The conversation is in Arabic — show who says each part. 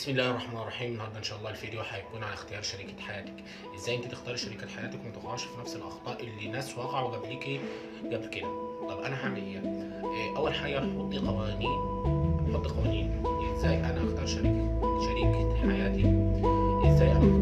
Speaker 1: بسم الله الرحمن الرحيم. النهارده إن شاء الله الفيديو هيكون عن اختيار شريكة حياتك. إزاي أنت تختاري شريكة حياتك وما تقعش في نفس الأخطاء اللي ناس وقعوا قبليكي قبل كده. طب أنا هعمل إيه؟, إيه؟ أول حاجة حطي قوانين حطي قوانين. إزاي أنا اختار شريك شريكة حياتي؟ إزاي أنا